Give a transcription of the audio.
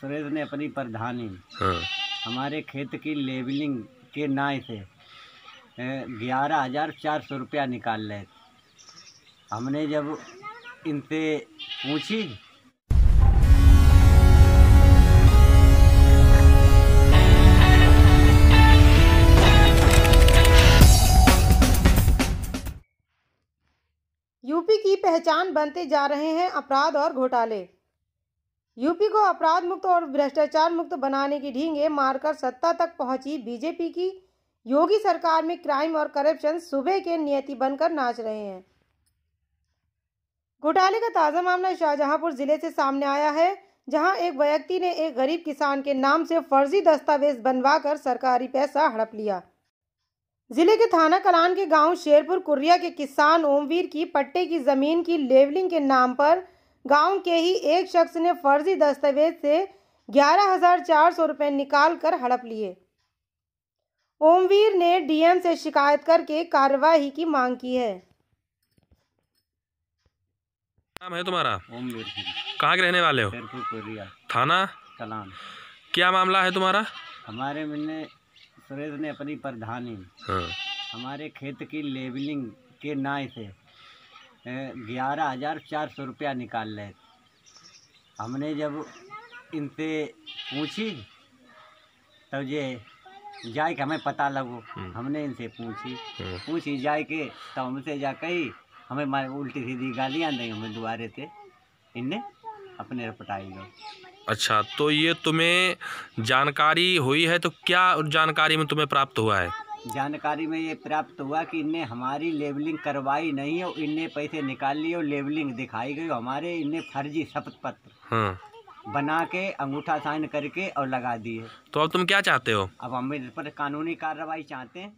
सुरेश ने अपनी प्रधानी हाँ। हमारे खेत की लेबलिंग के नाय से ग्यारह हज़ार चार सौ रुपया निकाल रहे थे हमने जब इनसे पूछी यूपी की पहचान बनते जा रहे हैं अपराध और घोटाले। यूपी को अपराध मुक्त और भ्रष्टाचार मुक्त बनाने की ढींगे मारकर सत्ता तक पहुँची बीजेपी की। योगी सरकार में क्राइम और करप्शन सुबह के नियति बनकर नाच रहे हैं। घोटाले का ताज़ा मामला शाहजहांपुर ज़िले से सामने आया है, जहाँ एक व्यक्ति ने एक गरीब किसान के नाम से फर्जी दस्तावेज़ बनवाकर सरकारी पैसा हड़प लिया। ज़िले के थाना कलान के गाँव शेरपुर कुर्रिया के किसान ओमवीर की पट्टे की ज़मीन की लेवलिंग के नाम पर गाँव के ही एक शख्स ने फर्जी दस्तावेज़ से ग्यारह हज़ार चार सौ रुपये निकाल कर हड़प लिए। ओमवीर ने डीएम से शिकायत करके कार्रवाई की मांग की है। नाम है तुम्हारा? ओम वीर कहाँ के रहने वाले हो? थाना? कलान। क्या मामला है तुम्हारा? हमारे मिलने सुरेश ने अपनी प्रधानी। हाँ। हमारे खेत की लेबलिंग के नाय से ग्यारह हज़ार चार सौ रुपया निकाल रहे थे हमने जब इनसे पूछी तब ये जाए के हमें पता लगो। हम्म। हमने इनसे पूछी। हाँ, पूछी जाए के तो हमसे जा कही हमें मार उल्टी सीधी गालियाँ दी हमें दोबारे से। इनने अपने रपटाई गए अच्छा तो ये तुम्हें जानकारी हुई है तो क्या जानकारी में तुम्हें प्राप्त हुआ है? जानकारी में ये प्राप्त हुआ कि इनने हमारी लेबलिंग करवाई नहीं हो इनने पैसे निकाल लिए और लेबलिंग दिखाई गई। हमारे इनने फर्जी शपथ पत्र हाँ। बना के अंगूठा साइन करके और लगा दिए। तो अब तुम क्या चाहते हो? अब हम इस पर कानूनी कार्रवाई चाहते हैं।